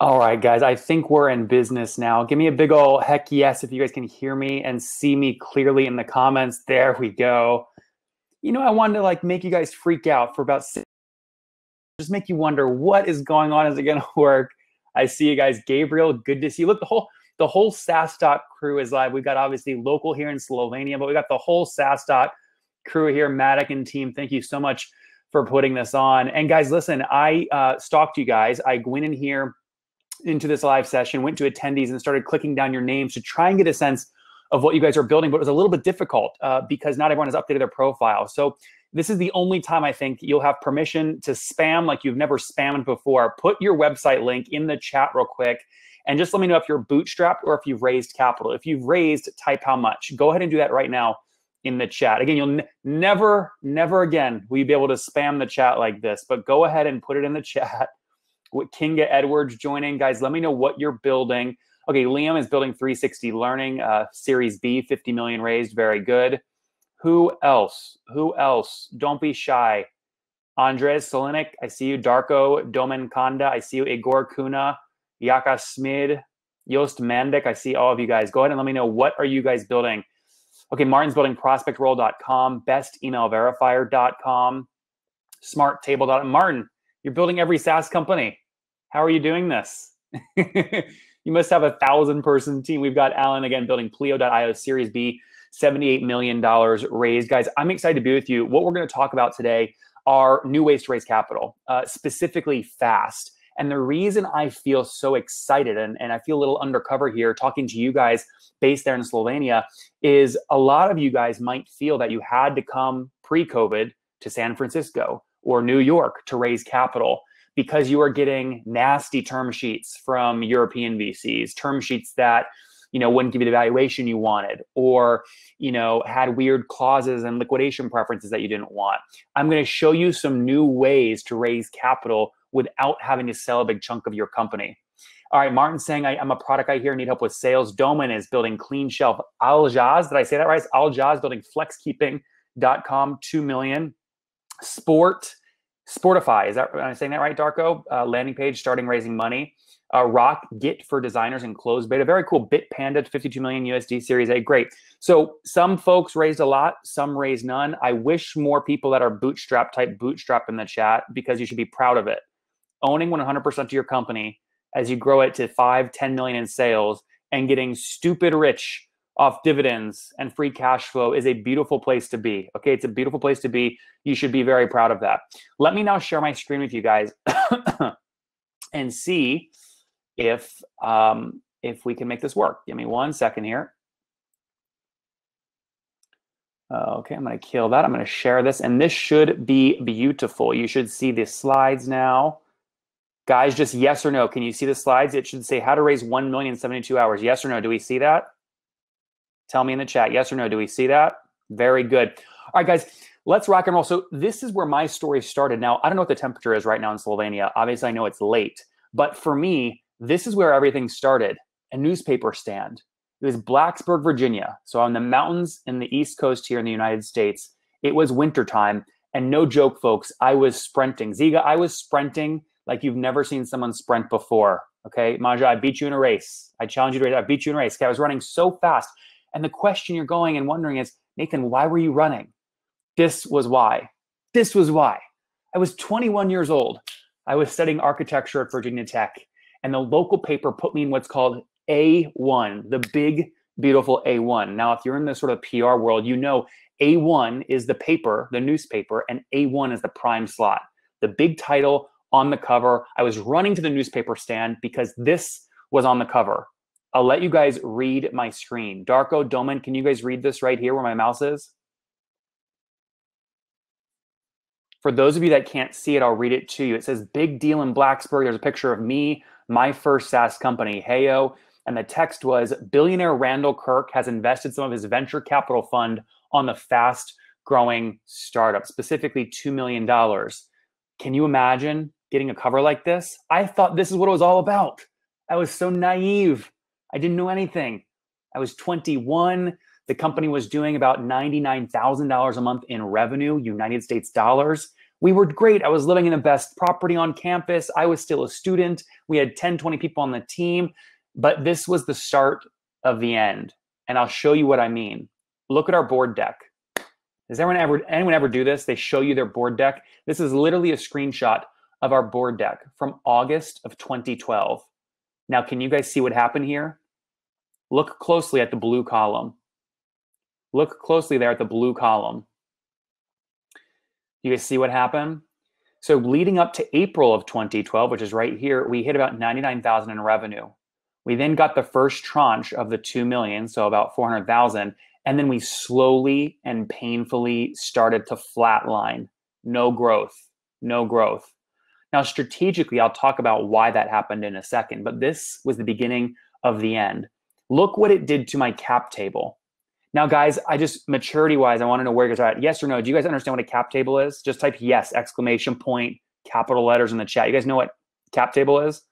All right, guys, I think we're in business now. Give me a big ol' heck yes if you guys can hear me and see me clearly in the comments. There we go. You know, I wanted to like make you guys freak out for about six, just make you wonder what is going on. Is it going to work? I see you guys. Gabriel, good to see you. Look, the whole the whole SaaStock crew is live. We've got obviously local here in Slovenia, but we got the whole SaaStock crew here. Matic and team, thank you so much for putting this on. And guys, listen, I uh, stalked you guys. I went in here into this live session, went to attendees and started clicking down your names to try and get a sense of what you guys are building, but it was a little bit difficult uh, because not everyone has updated their profile. So this is the only time I think you'll have permission to spam like you've never spammed before. Put your website link in the chat real quick and just let me know if you're bootstrapped or if you've raised capital. If you've raised, type how much. Go ahead and do that right now in the chat. Again, you'll never, never again will you be able to spam the chat like this, but go ahead and put it in the chat with Kinga Edwards joining. Guys, let me know what you're building. Okay, Liam is building 360 Learning, uh, Series B, 50 million raised. Very good. Who else? Who else? Don't be shy. Andres Solinik, I see you. Darko Domen Kanda, I see you. Igor Kuna, Yaka Smid, Yost Mandik, I see all of you guys. Go ahead and let me know what are you guys building. Okay, Martin's building prospectroll.com, bestemailverifier.com, smarttable.com. Martin, you're building every SaaS company. How are you doing this? you must have a thousand person team. We've got Alan again building Pleo.io Series B, $78 million raised. Guys, I'm excited to be with you. What we're going to talk about today are new ways to raise capital, uh, specifically fast. And the reason I feel so excited and, and I feel a little undercover here talking to you guys based there in Slovenia is a lot of you guys might feel that you had to come pre COVID to San Francisco or New York to raise capital because you are getting nasty term sheets from European VCs, term sheets that you know wouldn't give you the valuation you wanted or you know had weird clauses and liquidation preferences that you didn't want. I'm going to show you some new ways to raise capital without having to sell a big chunk of your company. All right martin's saying I, am a product guy here need help with sales. Doman is building Cleanshelf. Aljaz did i say that right? Aljaz building flexkeeping.com 2 million sport Sportify, is that am I saying that right, Darko? Uh, landing page starting raising money. Uh, Rock Git for designers and closed beta. Very cool. Bitpanda, 52 million USD Series A. Great. So some folks raised a lot, some raised none. I wish more people that are bootstrap type bootstrap in the chat because you should be proud of it. Owning 100% of your company as you grow it to 5, 10 million in sales and getting stupid rich off dividends and free cash flow is a beautiful place to be. Okay, it's a beautiful place to be. You should be very proud of that. Let me now share my screen with you guys and see if um, if we can make this work. Give me one second here. Okay, I'm going to kill that. I'm going to share this, and this should be beautiful. You should see the slides now. Guys, just yes or no. Can you see the slides? It should say how to raise 1 million 72 hours. Yes or no? Do we see that? Tell me in the chat, yes or no. Do we see that? Very good. All right, guys, let's rock and roll. So this is where my story started. Now, I don't know what the temperature is right now in Slovenia. Obviously, I know it's late. But for me, this is where everything started. A newspaper stand. It was Blacksburg, Virginia. So on the mountains in the East Coast here in the United States, it was wintertime. And no joke, folks, I was sprinting. Ziga, I was sprinting like you've never seen someone sprint before. Okay, Maja, I beat you in a race. I challenge you to race. I beat you in a race. Okay, I was running so fast. And the question you're going and wondering is, Nathan, why were you running? This was why. This was why. I was 21 years old. I was studying architecture at Virginia Tech, and the local paper put me in what's called A1, the big, beautiful A1. Now, if you're in the sort of PR world, you know A1 is the paper, the newspaper, and A1 is the prime slot. The big title on the cover. I was running to the newspaper stand because this was on the cover. I'll let you guys read my screen. Darko, Doman, can you guys read this right here where my mouse is? For those of you that can't see it, I'll read it to you. It says, Big deal in Blacksburg. There's a picture of me, my first SaaS company, Heyo. And the text was, Billionaire Randall Kirk has invested some of his venture capital fund on the fast growing startup, specifically $2 million. Can you imagine getting a cover like this? I thought this is what it was all about. I was so naive. I didn't know anything. I was 21. The company was doing about $99,000 a month in revenue, United States dollars. We were great. I was living in the best property on campus. I was still a student. We had 10, 20 people on the team. But this was the start of the end. And I'll show you what I mean. Look at our board deck. Does anyone ever anyone ever do this? They show you their board deck. This is literally a screenshot of our board deck from August of 2012. Now, can you guys see what happened here? Look closely at the blue column. Look closely there at the blue column. You guys see what happened? So leading up to April of 2012, which is right here, we hit about 99,000 in revenue. We then got the first tranche of the 2 million, so about 400,000, and then we slowly and painfully started to flatline. No growth. No growth. Now, strategically, I'll talk about why that happened in a second, but this was the beginning of the end. Look what it did to my cap table. Now, guys, I just maturity wise, I want to know where you guys are at. Yes or no? Do you guys understand what a cap table is? Just type yes, exclamation point, capital letters in the chat. You guys know what cap table is?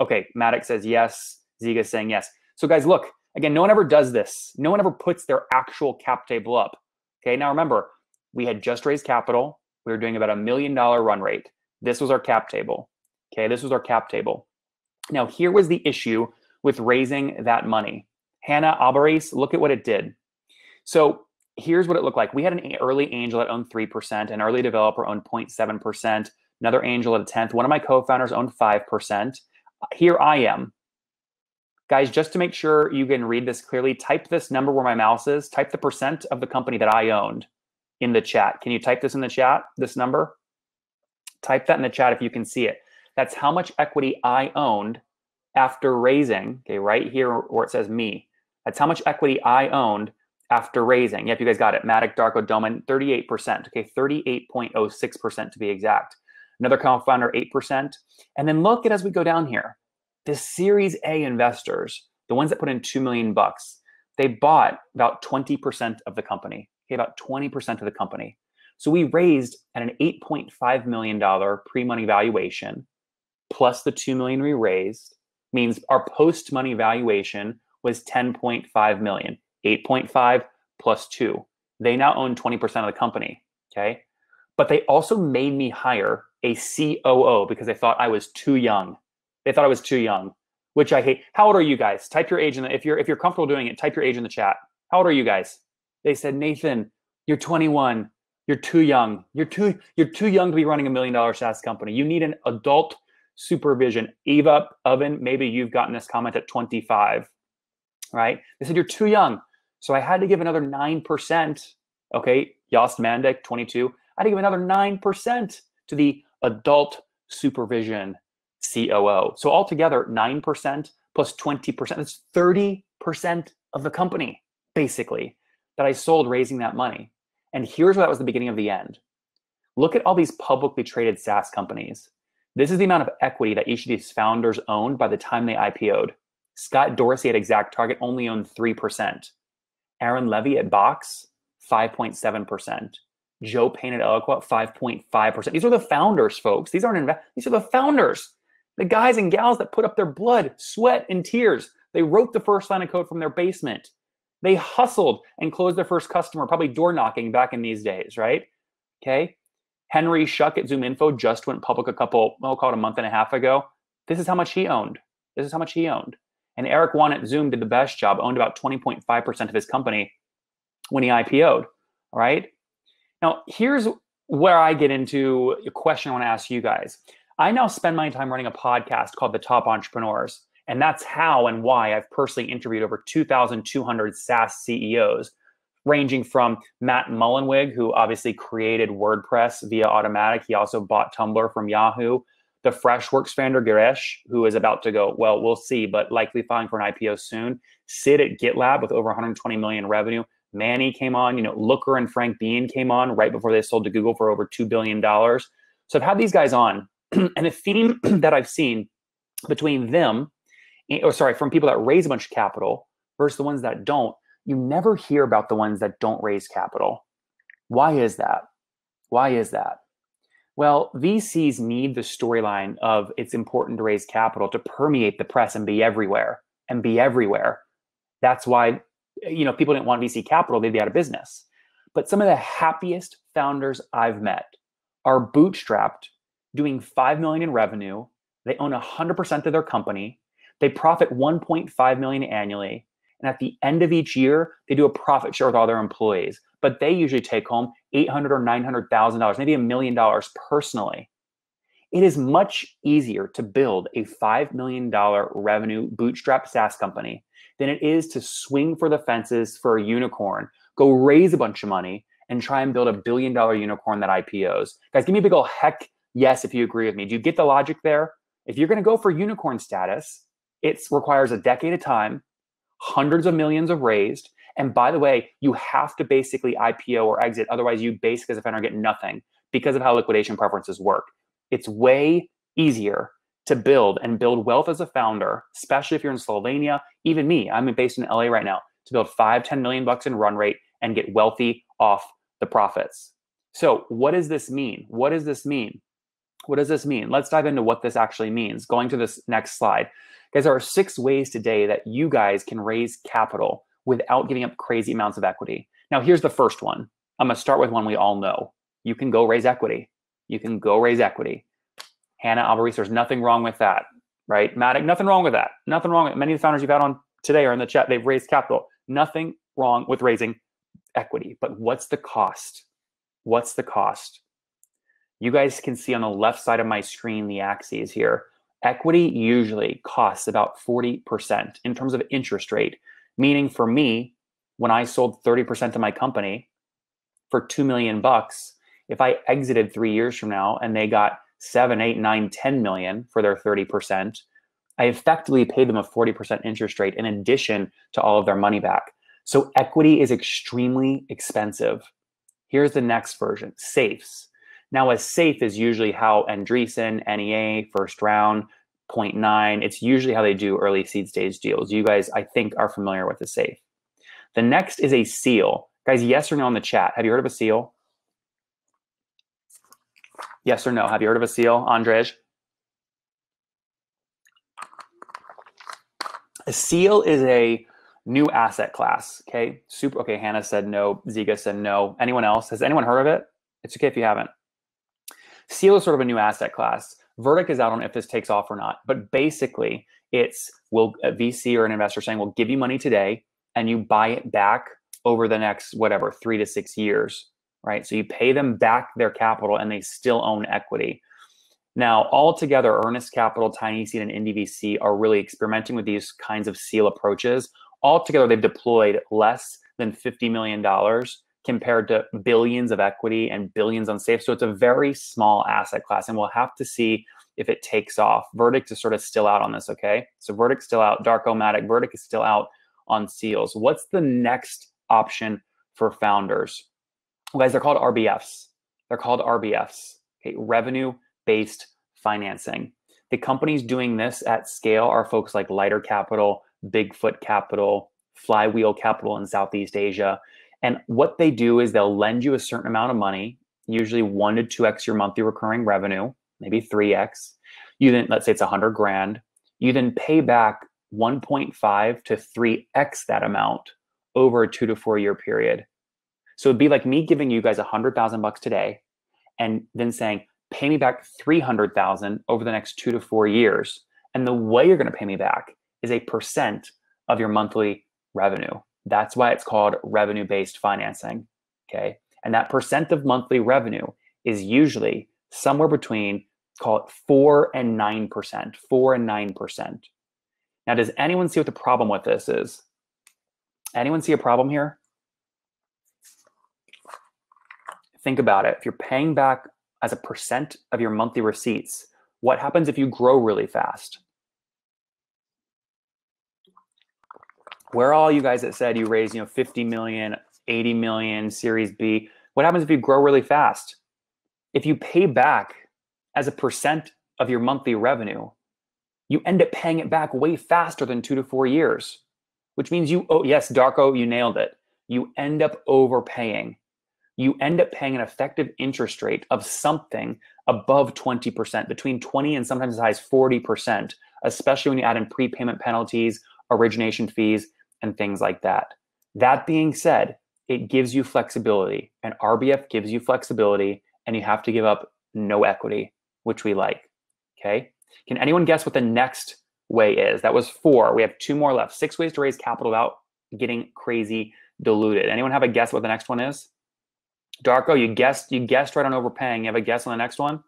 Okay, Maddox says yes. Ziga saying yes. So, guys, look again. No one ever does this. No one ever puts their actual cap table up. Okay. Now, remember, we had just raised capital. We were doing about a million dollar run rate. This was our cap table. Okay, this was our cap table. Now, here was the issue with raising that money. Hannah Alvarez, look at what it did. So here's what it looked like. We had an early angel that owned 3%, an early developer owned 0.7%, another angel at a tenth. One of my co-founders owned 5%. Here I am. Guys, just to make sure you can read this clearly, type this number where my mouse is, type the percent of the company that I owned in the chat. Can you type this in the chat, this number? Type that in the chat if you can see it. That's how much equity I owned after raising, okay, right here where it says me. That's how much equity I owned after raising. Yep, you guys got it. Matic, Darko, Doman, 38%. Okay, 38.06% to be exact. Another co-founder, 8%. And then look at as we go down here, the Series A investors, the ones that put in 2 million bucks, they bought about 20% of the company. Okay, about 20% of the company. So we raised at an $8.5 million pre-money valuation plus the 2 million we raised means our post-money valuation was 10.5 million. 8.5 plus 2. They now own 20% of the company, okay? But they also made me hire a COO because they thought I was too young. They thought I was too young, which I hate. How old are you guys? Type your age in the, if you're if you're comfortable doing it, type your age in the chat. How old are you guys? They said, "Nathan, you're 21. You're too young. You're too you're too young to be running a million dollar SaaS company. You need an adult supervision. Eva Oven, maybe you've gotten this comment at 25, right? They said you're too young. So I had to give another 9%. Okay, Yost Mandik, 22. I had to give another 9% to the adult supervision COO. So altogether, 9% plus 20%. That's 30% of the company, basically, that I sold raising that money. And here's where that was the beginning of the end. Look at all these publicly traded SaaS companies. This is the amount of equity that each of these founders owned by the time they IPO'd. Scott Dorsey at Exact Target only owned 3%. Aaron Levie at Box, 5.7%. Joe Payne at Eloqua, 5.5%. These are the founders, folks. These aren't investors. These are the founders, the guys and gals that put up their blood, sweat, and tears. They wrote the first line of code from their basement. They hustled and closed their first customer, probably door knocking back in these days, right? Okay. Henry Schuck at ZoomInfo just went public a couple, I'll call it a month and a half ago. This is how much he owned. This is how much he owned. And Eric Yuan at Zoom did the best job, owned about 20.5% of his company when he IPO'd. All right. Now, here's where I get into a question I want to ask you guys. I now spend my time running a podcast called The Top Entrepreneurs. And that's how and why I've personally interviewed over 2,200 SaaS CEOs ranging from Matt Mullenweg, who obviously created WordPress via Automattic. He also bought Tumblr from Yahoo. The Freshworks founder, Girish, who is about to go, well, we'll see, but likely filing for an IPO soon. Sid at GitLab with over 120 million revenue. Manny came on, you know, Looker and Frank Bien came on right before they sold to Google for over $2 billion. So I've had these guys on, and a theme that I've seen between them, or sorry, from people that raise a bunch of capital versus the ones that don't, you never hear about the ones that don't raise capital. Why is that? Why is that? Well, VCs need the storyline of it's important to raise capital to permeate the press and be everywhere and be everywhere. That's why you know people didn't want VC capital, they'd be out of business. But some of the happiest founders I've met are bootstrapped, doing 5 million in revenue. They own 100% of their company. They profit 1.5 million annually. And at the end of each year, they do a profit share with all their employees. But they usually take home 800 or 900,000 dollars, maybe a million dollars personally. It is much easier to build a $5 million revenue bootstrap SaaS company than it is to swing for the fences for a unicorn, go raise a bunch of money, and try and build a billion dollar unicorn that IPOs. Guys, give me a big old heck yes if you agree with me. Do you get the logic there? If you're going to go for unicorn status, it requires a decade of time, hundreds of millions of raised. And by the way, you have to basically IPO or exit. Otherwise, you basically as a founder get nothing because of how liquidation preferences work. It's way easier to build and build wealth as a founder, especially if you're in Slovenia. Even me, I'm based in LA right now, to build five, 10 million bucks in run rate and get wealthy off the profits. So, what does this mean? What does this mean? What does this mean? Let's dive into what this actually means. Going to this next slide. Guys, there are six ways today that you guys can raise capital without giving up crazy amounts of equity. Now, here's the first one. I'm going to start with one we all know. You can go raise equity. You can go raise equity. Hannah Alvarez, there's nothing wrong with that, right? Matic, nothing wrong with that. Nothing wrong with many of the founders you've had on today are in the chat, they've raised capital. Nothing wrong with raising equity. But what's the cost? What's the cost? You guys can see on the left side of my screen the axes here. Equity usually costs about 40% in terms of interest rate, meaning for me, when I sold 30% of my company for 2 million bucks, if I exited three years from now and they got seven, eight, nine, 10 million for their 30%, I effectively paid them a 40% interest rate in addition to all of their money back. So equity is extremely expensive. Here's the next version, safes. Now, a safe is usually how Andreessen, NEA, first round, Point Nine, it's usually how they do early seed stage deals. You guys, I think, are familiar with the safe. The next is a seal. Guys, yes or no in the chat. Have you heard of a seal? Yes or no? Have you heard of a seal, Andrej? A seal is a new asset class. Okay. Super. Okay. Hannah said no. Ziga said no. Anyone else? Has anyone heard of it? It's okay if you haven't. Seal is sort of a new asset class. Verdict is out on if this takes off or not. But basically, it's will a VC or an investor saying, "We'll give you money today, and you buy it back over the next whatever three to six years." right? So you pay them back their capital and they still own equity. Now, altogether, Earnest Capital, Tiny Seed, and IndieVC are really experimenting with these kinds of seal approaches. Altogether, they've deployed less than $50 million compared to billions of equity and billions on safe. So it's a very small asset class, and we'll have to see if it takes off. Verdict is sort of still out on this, okay? So Verdict still out, Darko-Matic, Verdict is still out on seals. What's the next option for founders? Well, guys, they're called RBFs. They're called RBFs, okay, revenue based financing. The companies doing this at scale are folks like Lighter Capital, Bigfoot Capital, Flywheel Capital in Southeast Asia. And what they do is they'll lend you a certain amount of money, usually one to two X your monthly recurring revenue, maybe three X. You then, let's say it's a hundred grand. You then pay back 1.5 to 3X that amount over a two to four year period. So it'd be like me giving you guys a hundred thousand bucks today, and then saying, pay me back three hundred thousand over the next two to four years. And the way you're going to pay me back is a percent of your monthly revenue. That's why it's called revenue-based financing. Okay, and that percent of monthly revenue is usually somewhere between call it four and nine percent, four and nine percent. Now, does anyone see what the problem with this is? Anyone see a problem here? think about it. If you're paying back as a percent of your monthly receipts, what happens if you grow really fast? Where all you guys that said you raised, you know, 50 million, 80 million, Series B? What happens if you grow really fast? If you pay back as a percent of your monthly revenue, you end up paying it back way faster than two to four years, which means you, oh, yes, Darko, you nailed it. You end up overpaying you end up paying an effective interest rate of something above 20%, between 20 and sometimes as high as 40%, especially when you add in prepayment penalties, origination fees, and things like that. That being said, it gives you flexibility. and RBF gives you flexibility, and you have to give up no equity, which we like. Okay. Can anyone guess what the next way is? That was four. We have two more left. Six ways to raise capital without getting crazy diluted. Anyone have a guess what the next one is? Darko, you guessed you guessed right on overpaying. You have a guess on the next one?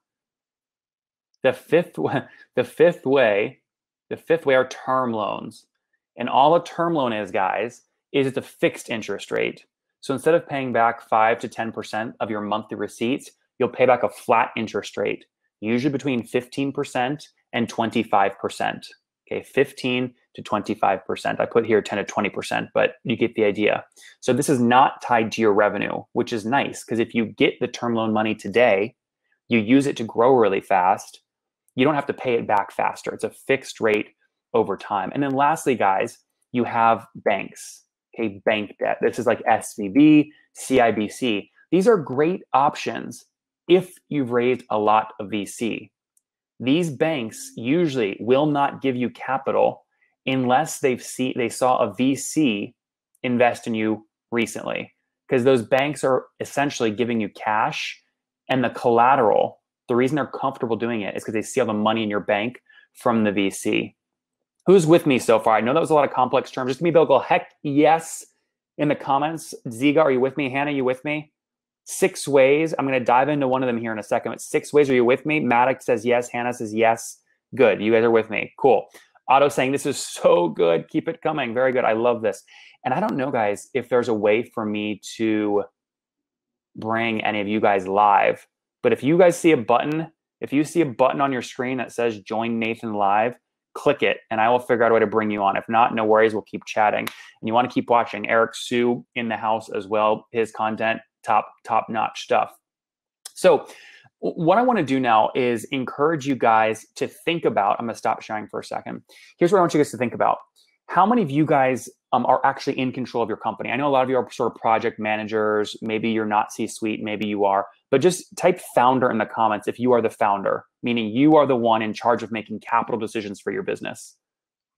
The fifth the fifth way, the fifth way are term loans. And all a term loan is, guys, is it's a fixed interest rate. So instead of paying back 5 to 10% of your monthly receipts, you'll pay back a flat interest rate, usually between 15% and 25%. Okay, 15 to 25%. I put here 10 to 20%, but you get the idea. So this is not tied to your revenue, which is nice because if you get the term loan money today, you use it to grow really fast, you don't have to pay it back faster. It's a fixed rate over time. And then lastly, guys, you have banks, okay, bank debt. This is like SVB, CIBC. These are great options if you've raised a lot of VC. These banks usually will not give you capital unless they've see they saw a VC invest in you recently because those banks are essentially giving you cash and the collateral the reason they're comfortable doing it is because they see all the money in your bank from the VC. Who's with me so far? I know that was a lot of complex terms. Just to me, go heck yes in the comments. Ziga, are you with me? Hannah, are you with me? Six ways. I'm going to dive into one of them here in a second. But six ways. Are you with me? Maddox says yes. Hannah says yes. Good. You guys are with me. Cool. Otto saying this is so good. Keep it coming. Very good. I love this. And I don't know, guys, if there's a way for me to bring any of you guys live. But if you guys see a button, if you see a button on your screen that says join Nathan live, click it and I will figure out a way to bring you on. If not, no worries, we'll keep chatting. And you want to keep watching Eric Siu in the house as well. His content, top, top notch stuff. So what I want to do now is encourage you guys to think about. I'm going to stop sharing for a second. Here's what I want you guys to think about. How many of you guys um, are actually in control of your company? I know a lot of you are sort of project managers. Maybe you're not C suite, maybe you are. But just type founder in the comments if you are the founder, meaning you are the one in charge of making capital decisions for your business.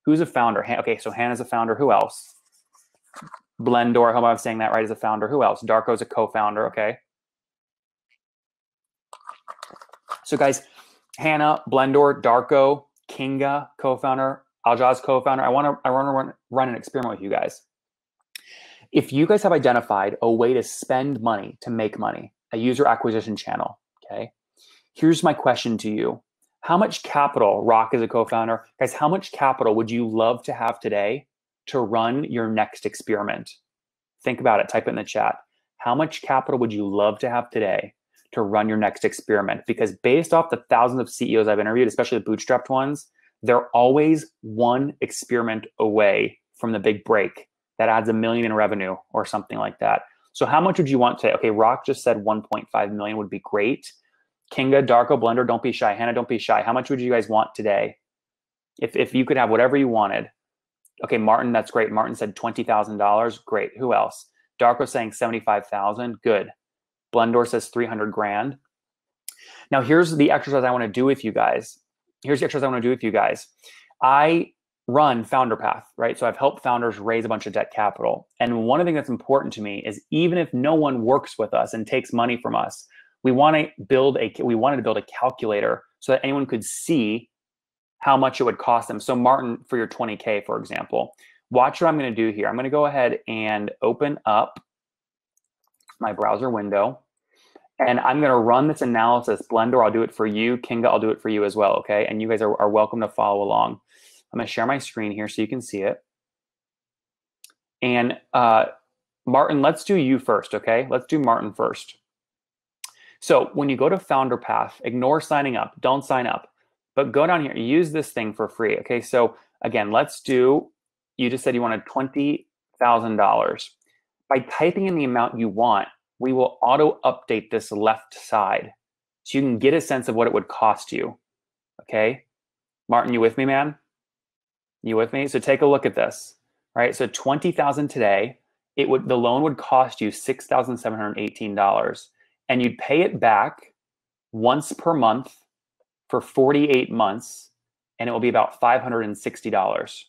Who's a founder? Okay, so Hannah's a founder. Who else? Blendor, I hope I'm saying that right, is a founder. Who else? Darko's a co-founder, okay? So guys, Hannah, Blendor, Darko, Kinga, co-founder, Aljaz, co-founder. I want to I want to run, run an experiment with you guys. If you guys have identified a way to spend money to make money, a user acquisition channel. Okay. Here's my question to you. How much capital, Rock as a co-founder, guys, how much capital would you love to have today to run your next experiment? Think about it, type it in the chat. How much capital would you love to have today to run your next experiment? Because based off the thousands of CEOs I've interviewed, especially the bootstrapped ones, they're always one experiment away from the big break that adds a million in revenue or something like that. So how much would you want to? Okay, Rock just said 1.5 million would be great. Kinga, Darko, Blendor, don't be shy. Hannah, don't be shy. How much would you guys want today? If if you could have whatever you wanted. Okay, Martin, that's great. Martin said twenty thousand dollars. Great. Who else? Darko saying seventy-five thousand. Good. Blendor says three hundred grand. Now here's the exercise I want to do with you guys. Here's the exercise I want to do with you guys. I run Founderpath, right? So I've helped founders raise a bunch of debt capital. And one of the things that's important to me is even if no one works with us and takes money from us, we want to build a we wanted to build a calculator so that anyone could see how much it would cost them. So Martin, for your 20K, for example, watch what I'm going to do here. I'm going to go ahead and open up my browser window. And I'm going to run this analysis. Blendor, I'll do it for you. Kinga, I'll do it for you as well. Okay. And you guys are, are welcome to follow along. I'm going to share my screen here so you can see it. And uh, Martin, let's do you first, okay? Let's do Martin first. So when you go to Founderpath, ignore signing up. Don't sign up. But go down here. Use this thing for free, okay? So again, let's do, you just said you wanted $20,000. By typing in the amount you want, we will auto update this left side so you can get a sense of what it would cost you, okay? Martin, you with me, man? You with me? So take a look at this, right? So 20,000 today, it would the loan would cost you $6,718 and you'd pay it back once per month for 48 months and it will be about $560.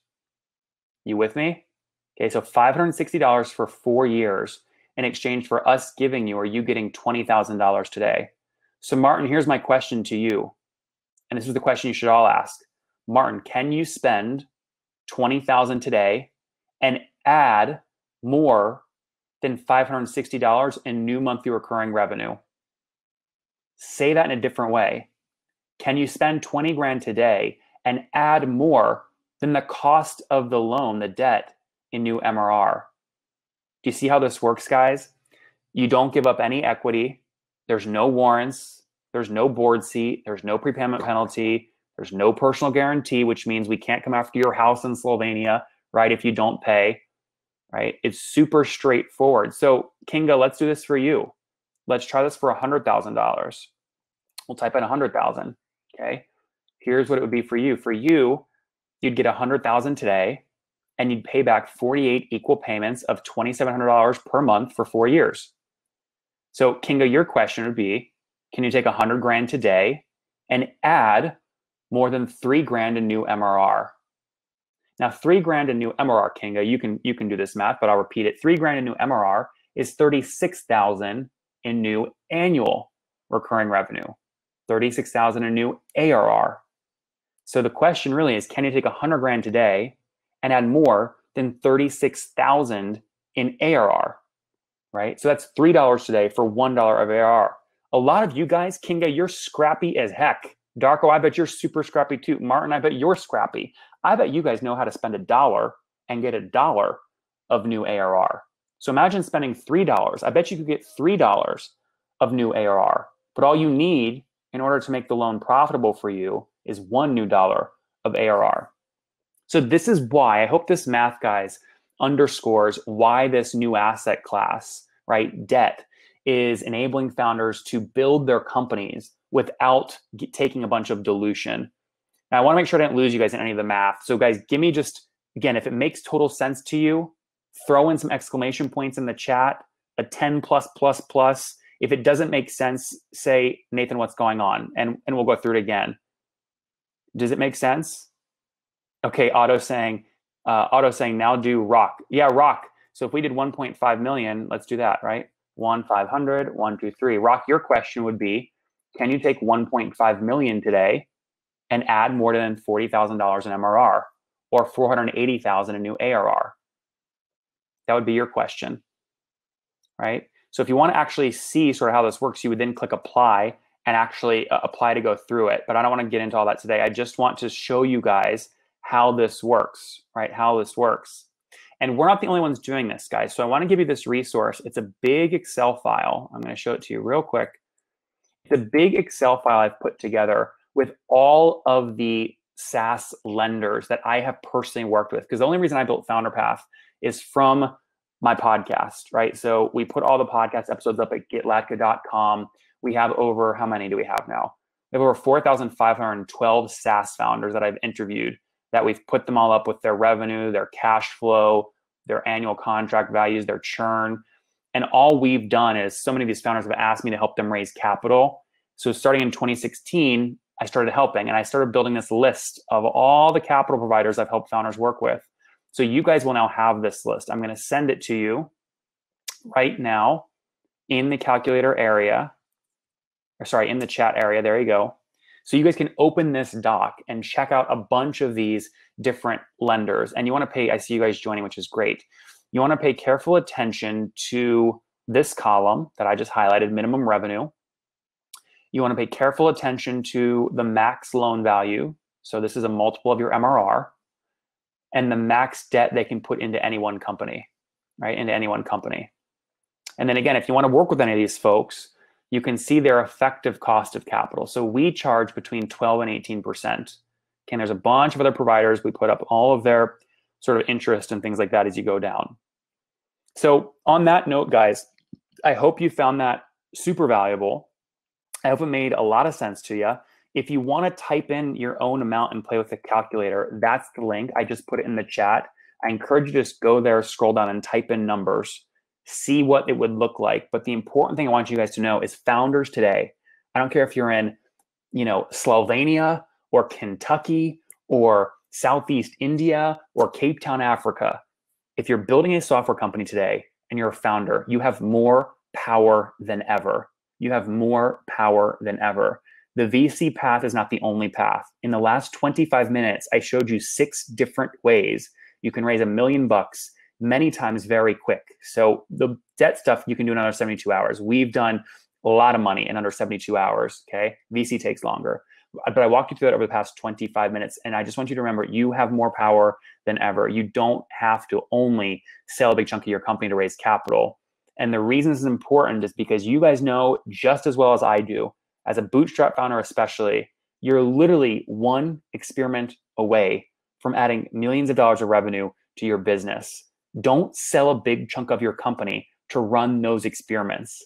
You with me? Okay, so $560 for 4 years in exchange for us giving you or you getting $20,000 today. So, Martin, here's my question to you. And this is the question you should all ask. Martin, can you spend 20,000 today and add more than $560 in new monthly recurring revenue? Say that in a different way. Can you spend 20 grand today and add more than the cost of the loan, the debt in new MRR? Do you see how this works, guys? You don't give up any equity. There's no warrants. There's no board seat. There's no prepayment penalty. There's no personal guarantee, which means we can't come after your house in Slovenia, right? If you don't pay, right? It's super straightforward. So, Kinga, let's do this for you. Let's try this for $100,000. We'll type in 100,000. Okay. Here's what it would be for you. For you, you'd get 100,000 today and you'd pay back 48 equal payments of $2,700 per month for four years. So, Kinga, your question would be can you take 100 grand today and add more than three grand in new MRR? Now, three grand in new MRR, Kinga, you can you can do this math, but I'll repeat it. Three grand in new MRR is 36,000 in new annual recurring revenue, 36,000 in new ARR. So the question really is, can you take 100 grand today and add more than 36,000 in ARR, right? So that's $3 today for $1 of ARR. A lot of you guys, Kinga, you're scrappy as heck. Darko, I bet you're super scrappy too. Martin, I bet you're scrappy. I bet you guys know how to spend a dollar and get a dollar of new ARR. So imagine spending $3. I bet you could get $3 of new ARR. But all you need in order to make the loan profitable for you is one new dollar of ARR. So this is why I hope this math, guys, underscores why this new asset class, right, debt, is enabling founders to build their companies without taking a bunch of dilution. Now, I want to make sure I didn't lose you guys in any of the math. So, guys, give me just again, if it makes total sense to you, throw in some exclamation points in the chat, a 10 plus plus plus. If it doesn't make sense, say, Nathan, what's going on? And, and we'll go through it again. Does it make sense? Okay, Otto saying, uh, Otto saying now do rock. Yeah, rock. So if we did 1.5 million, let's do that, right? One, 500, one, two, three. Rock, your question would be, can you take 1.5 million today and add more than $40,000 in MRR or 480,000 in new ARR? That would be your question, right? So if you want to actually see sort of how this works, you would then click apply and actually uh, apply to go through it. But I don't want to get into all that today. I just want to show you guys how this works, right? How this works. And we're not the only ones doing this, guys. So I want to give you this resource. It's a big Excel file. I'm going to show it to you real quick. It's a big Excel file I've put together with all of the SaaS lenders that I have personally worked with. Because the only reason I built Founderpath is from my podcast, right? So we put all the podcast episodes up at getlatka.com. We have over, how many do we have now? We have over 4,512 SaaS founders that I've interviewed that we've put them all up with their revenue, their cash flow, their annual contract values, their churn. And all we've done is so many of these founders have asked me to help them raise capital. So starting in 2016, I started helping and I started building this list of all the capital providers I've helped founders work with. So you guys will now have this list. I'm going to send it to you right now in the calculator area, or sorry, in the chat area. There you go. So you guys can open this doc and check out a bunch of these different lenders. And you want to pay, I see you guys joining, which is great. You want to pay careful attention to this column that I just highlighted, minimum revenue. You want to pay careful attention to the max loan value. So this is a multiple of your MRR and the max debt they can put into any one company, right? Into any one company. And then again, if you want to work with any of these folks, you can see their effective cost of capital. So we charge between 12 and 18%. Okay, and there's a bunch of other providers. We put up all of their sort of interest and things like that as you go down. So on that note, guys, I hope you found that super valuable. I hope it made a lot of sense to you. If you want to type in your own amount and play with the calculator, that's the link. I just put it in the chat. I encourage you to just go there, scroll down, and type in numbers see what it would look like. But the important thing I want you guys to know is founders today, I don't care if you're in, you know, Slovenia or Kentucky or Southeast India or Cape Town, Africa. If you're building a software company today and you're a founder, you have more power than ever. you have more power than ever. The VC path is not the only path. In the last 25 minutes, I showed you six different ways you can raise a million bucks many times very quick. So the debt stuff you can do in under 72 hours. We've done a lot of money in under 72 hours. Okay. VC takes longer. Uh, but I walked you through that over the past 25 minutes. And I just want you to remember you have more power than ever. You don't have to only sell a big chunk of your company to raise capital. And the reason this is important is because you guys know just as well as I do, as a bootstrap founder, especially, you're literally one experiment away from adding millions of dollars of revenue to your business. Don't sell a big chunk of your company to run those experiments.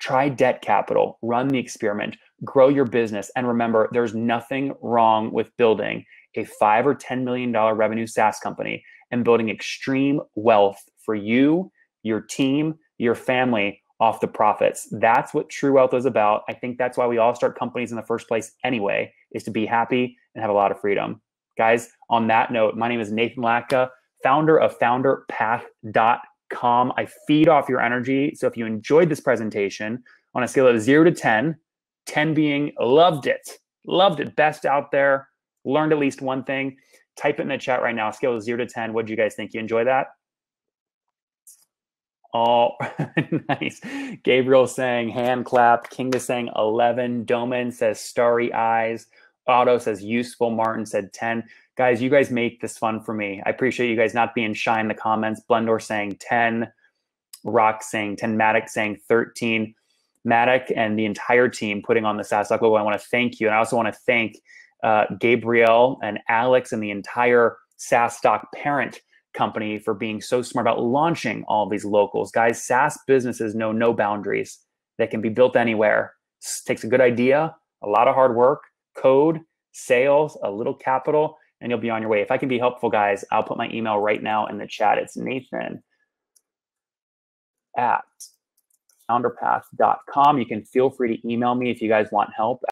Try debt capital, run the experiment, grow your business. And remember, there's nothing wrong with building a five or $10 million revenue SaaS company and building extreme wealth for you, your team, your family off the profits. That's what true wealth is about. I think that's why we all start companies in the first place anyway, is to be happy and have a lot of freedom. Guys, on that note, my name is Nathan Latka, founder of founderpath.com. I feed off your energy. So if you enjoyed this presentation on a scale of zero to 10, 10 being loved it, loved it, best out there, learned at least one thing, type it in the chat right now. Scale of zero to 10. What do you guys think? You enjoy that? Oh, nice. Gabriel saying hand clap. King is saying 11. Doman says starry eyes. Otto says useful. Martin said 10. Guys, you guys make this fun for me. I appreciate you guys not being shy in the comments. Blendor saying 10. Rock saying 10. Matic saying 13. Matic and the entire team putting on the SaaS logo. I want to thank you. And I also want to thank uh, Gabriel and Alex and the entire SaaStock parent company for being so smart about launching all these locals. Guys, SaaS businesses know no boundaries. They can be built anywhere. It takes a good idea, a lot of hard work, code, sales, a little capital, and you'll be on your way. If I can be helpful, guys, I'll put my email right now in the chat. It's Nathan at founderpath.com. You can feel free to email me if you guys want help